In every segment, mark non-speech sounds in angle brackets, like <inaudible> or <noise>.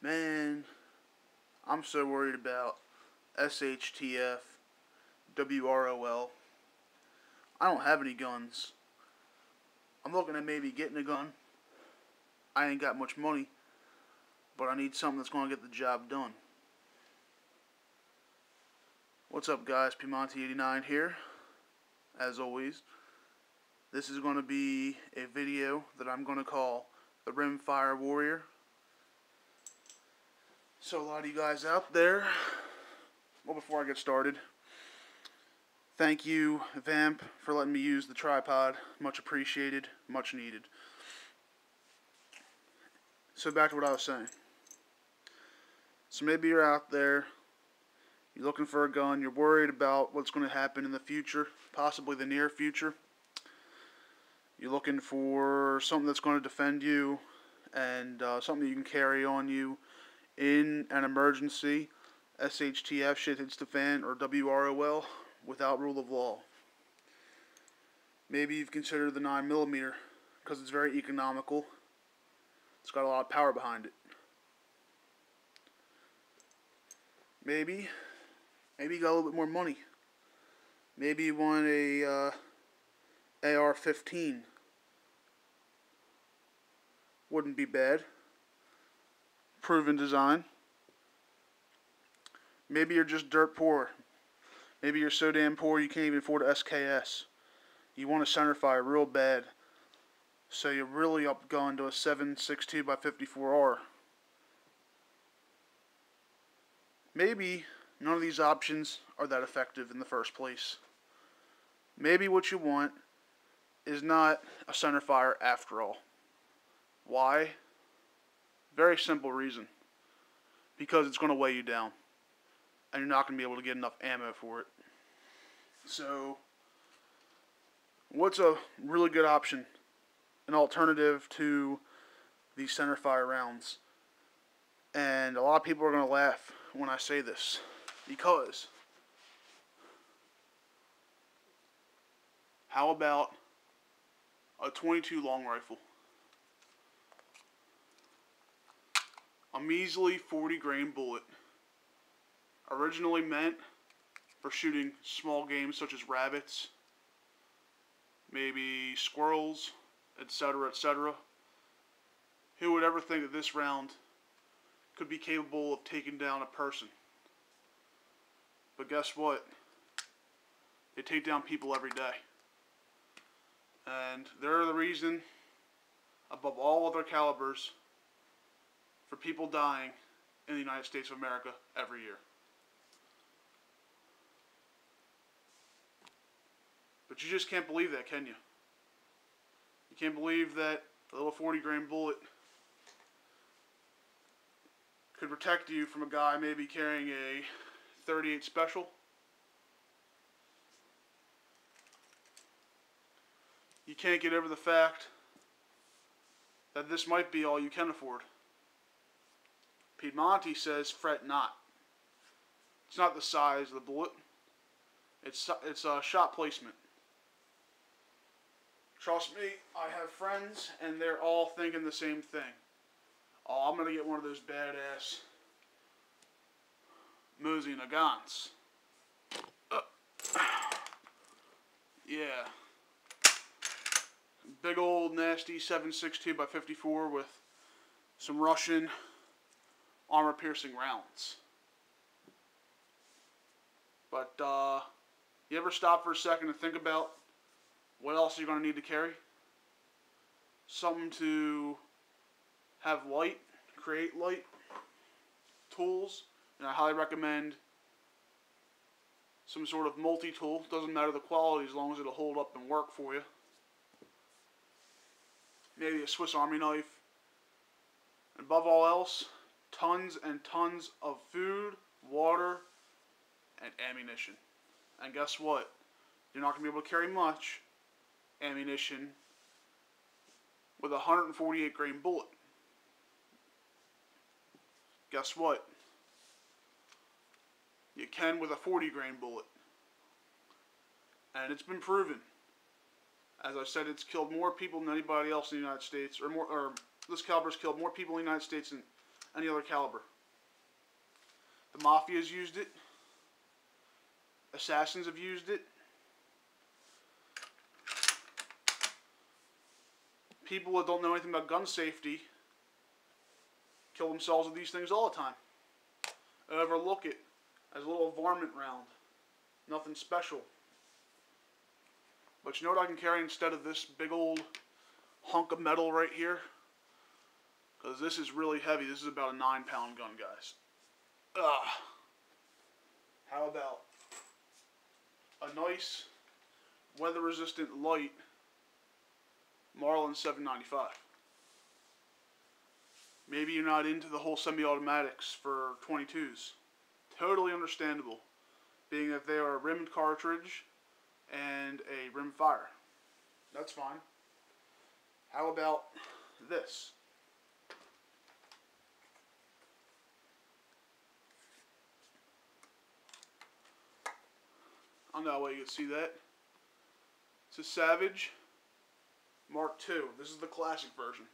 Man, I'm so worried about SHTF, WROL. I don't have any guns. I'm looking at maybe getting a gun. I ain't got much money, but I need something that's going to get the job done. What's up, guys? Peidmonte89 here. As always, this is going to be a video that I'm going to call the Rimfire Warrior. So, a lot of you guys out there, well, before I get started, thank you, Vamp, for letting me use the tripod. Much appreciated, much needed. So, back to what I was saying. So, maybe you're out there, you're looking for a gun, you're worried about what's going to happen in the future, possibly the near future. You're looking for something that's going to defend you and uh, something you can carry on you in an emergency, SHTF, shit hits the fan, or WROL, without rule of law. Maybe you've considered the 9mm because it's very economical. It's got a lot of power behind it. Maybe, maybe you got a little bit more money. Maybe you want a uh, AR-15. Wouldn't be bad proven design. Maybe you're just dirt poor. Maybe you're so damn poor you can't even afford SKS. You want a center fire real bad. So you're really up going to a 7.62 by 54R. Maybe none of these options are that effective in the first place. Maybe what you want is not a center fire after all. Why? Very simple reason. Because it's going to weigh you down. And you're not going to be able to get enough ammo for it. So, what's a really good option? An alternative to these center fire rounds. And a lot of people are going to laugh when I say this. Because, how about a 22 long rifle? A measly 40 grain bullet, originally meant for shooting small game such as rabbits, maybe squirrels, etc., etc. Who would ever think that this round could be capable of taking down a person? But guess what? They take down people every day. And they're the reason, above all other calibers, for people dying in the United States of America every year. But you just can't believe that, can you? You can't believe that a little 40 grain bullet could protect you from a guy maybe carrying a 38 special. You can't get over the fact that this might be all you can afford. Peidmonte says, fret not. It's not the size of the bullet. It's, it's a shot placement. Trust me, I have friends, and they're all thinking the same thing. Oh, I'm going to get one of those badass Mosin Nagants. Uh, yeah. Big old nasty 7.62 by 54 with some Russian armor piercing rounds. But uh, you ever stop for a second to think about what else you're going to need to carry? Something to have light, create light, tools, and I highly recommend some sort of multi-tool. Doesn't matter the quality as long as it'll hold up and work for you. Maybe a Swiss Army knife. And above all else, tons and tons of food, water, and ammunition. And guess what? You're not going to be able to carry much ammunition with a 148 grain bullet. Guess what? You can with a 40 grain bullet. And it's been proven. As I said, it's killed more people than anybody else in the United States, or more, or this caliber's killed more people in the United States than any other caliber. The Mafia's used it. Assassins have used it. People that don't know anything about gun safety kill themselves with these things all the time. I overlook it as a little varmint round. Nothing special. But you know what I can carry instead of this big old hunk of metal right here? Because this is really heavy. This is about a 9 pound gun, guys. Ugh. How about a nice weather resistant light Marlin 795? Maybe you're not into the whole semi-automatics for 22s. Totally understandable, being that they are a rimmed cartridge and a rim fire. That's fine. How about this? I don't know way you can see that. It's a Savage Mark II. This is the classic version.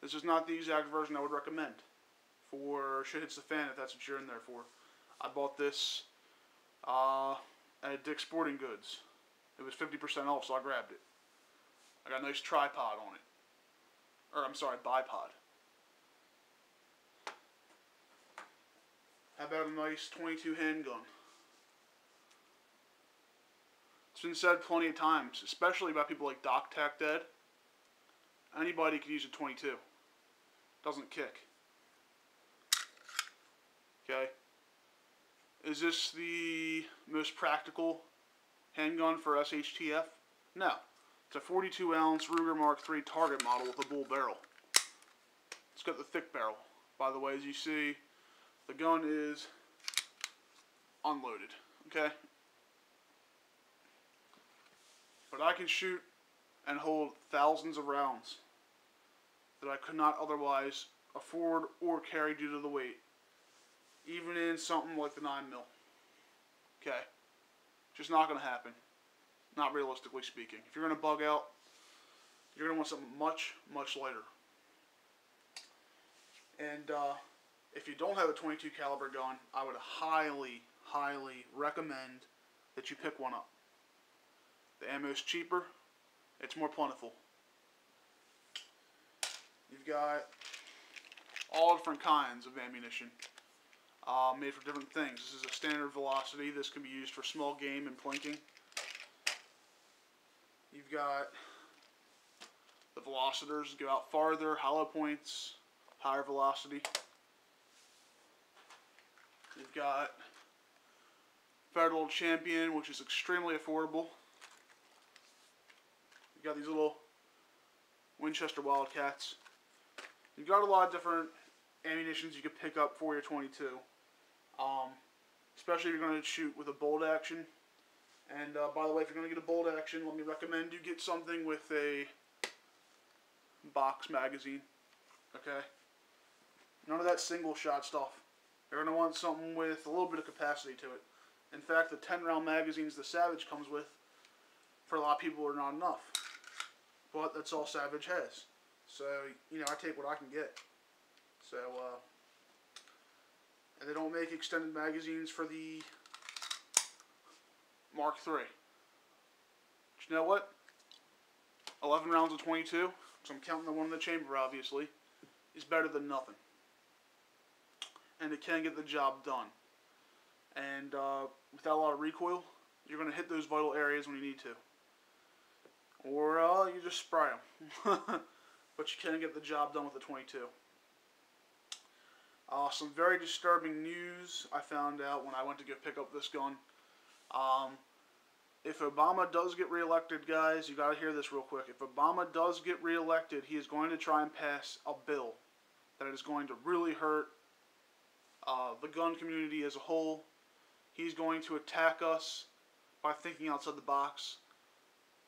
This is not the exact version I would recommend for Shit Hits the Fan if that's what you're in there for. I bought this uh, at Dick's Sporting Goods. It was 50% off, so I grabbed it. I got a nice tripod on it. Or, I'm sorry, bipod. How about a nice 22 handgun? It's been said plenty of times, especially by people like Doc Tac Dead. Anybody could use a 22 doesn't kick. Okay. Is this the most practical handgun for SHTF? No. It's a 42 ounce Ruger Mark III target model with a bull barrel. It's got the thick barrel. By the way, as you see, the gun is unloaded. Okay? But I can shoot and hold thousands of rounds that I could not otherwise afford or carry due to the weight, even in something like the 9 mil. Okay, just not going to happen. Not realistically speaking. If you're going to bug out, you're going to want something much, much lighter. And uh, if you don't have a 22 caliber gun, I would highly, highly recommend that you pick one up. The ammo is cheaper, it's more plentiful. You've got all different kinds of ammunition uh, made for different things. This is a standard velocity. This can be used for small game and plinking. You've got the velocitors go out farther, hollow points, higher velocity. You've got Federal Champion, which is extremely affordable. You've got these little Winchester Wildcats. You've got a lot of different ammunitions you could pick up for your 22. Um, especially if you're going to shoot with a bolt action. And uh, by the way, if you're going to get a bolt action, let me recommend you get something with a box magazine. Okay? None of that single shot stuff. You're going to want something with a little bit of capacity to it. In fact, the 10 round magazines the Savage comes with, for a lot of people, are not enough. But that's all Savage has. So, you know, I take what I can get. So, uh, and they don't make extended magazines for the Mark III. But you know what? 11 rounds of 22, so I'm counting the one in the chamber, obviously, is better than nothing. And it can get the job done. And uh, without a lot of recoil, you're going to hit those vital areas when you need to. Uh, you just spray them. <laughs> but you can get the job done with the 22. Uh, some very disturbing news I found out when I went to go pick up this gun. Um, if Obama does get reelected, guys, you got to hear this real quick. If Obama does get reelected, he is going to try and pass a bill that is going to really hurt uh, the gun community as a whole. He's going to attack us by thinking outside the box.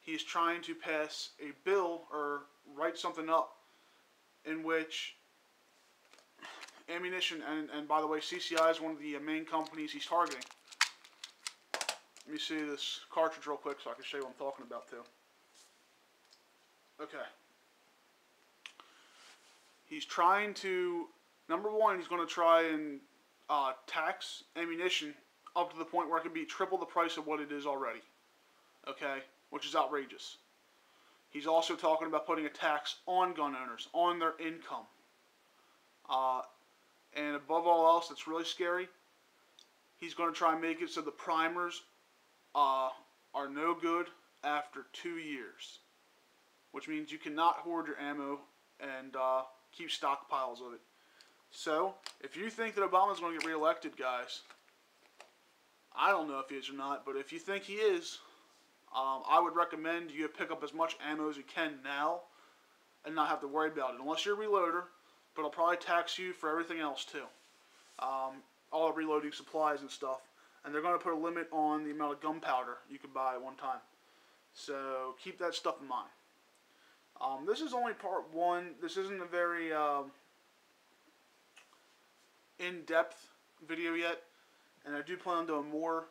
He's trying to pass a bill or write something up in which ammunition, and, and by the way, CCI is one of the main companies he's targeting. Let me see this cartridge real quick so I can show you what I'm talking about too. Okay. He's trying to Number one, he's going to try and uh, tax ammunition up to the point where it can be triple the price of what it is already. Okay, which is outrageous. He's also talking about putting a tax on gun owners, on their income. Uh, and above all else, that's really scary. He's going to try and make it so the primers uh, are no good after two years, which means you cannot hoard your ammo and uh, keep stockpiles of it. So, if you think that Obama's going to get reelected, guys, I don't know if he is or not, but if you think he is, um, I would recommend you pick up as much ammo as you can now and not have to worry about it. Unless you're a reloader, but it'll probably tax you for everything else too. Um, all reloading supplies and stuff. And they're going to put a limit on the amount of gunpowder you can buy at one time. So keep that stuff in mind. Um, this is only part one. This isn't a very um, in-depth video yet. And I do plan on doing more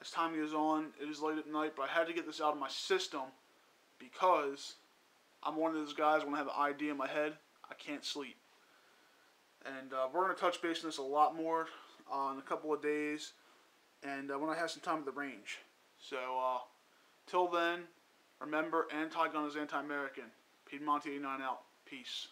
as time goes on. It is late at night, but I had to get this out of my system because I'm one of those guys when I have an idea in my head, I can't sleep. And uh, we're going to touch base on this a lot more uh, in a couple of days and uh, when I have some time at the range. So, uh, till then, remember, anti-gun is anti-American. Peidmonte 89 out. Peace.